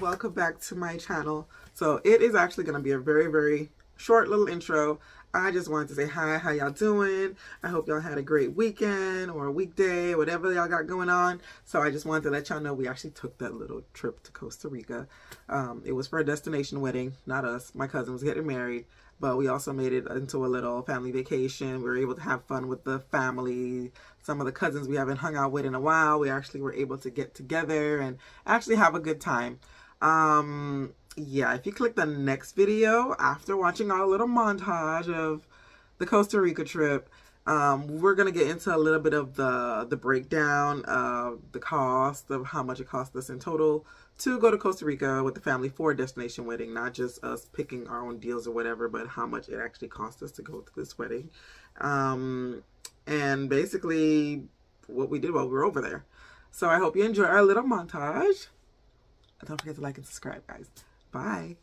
welcome back to my channel so it is actually going to be a very very short little intro I just wanted to say hi, how y'all doing? I hope y'all had a great weekend or a weekday, whatever y'all got going on. So I just wanted to let y'all know we actually took that little trip to Costa Rica. Um, it was for a destination wedding, not us. My cousin was getting married, but we also made it into a little family vacation. We were able to have fun with the family. Some of the cousins we haven't hung out with in a while, we actually were able to get together and actually have a good time. Um, yeah, if you click the next video after watching our little montage of the Costa Rica trip, um, we're going to get into a little bit of the, the breakdown of the cost of how much it cost us in total to go to Costa Rica with the family for a destination wedding, not just us picking our own deals or whatever, but how much it actually cost us to go to this wedding. Um, and basically what we did while we were over there. So I hope you enjoy our little montage. Don't forget to like and subscribe, guys. Bye.